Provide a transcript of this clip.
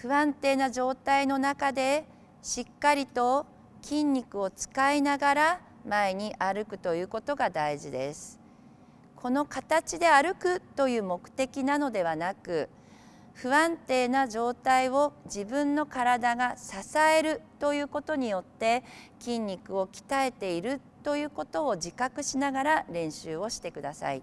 不安定な状態の中でしっかりと筋肉を使いながら前に歩くということが大事です。この形で歩くという目的なのではなく不安定な状態を自分の体が支えるということによって筋肉を鍛えているということを自覚しながら練習をしてください。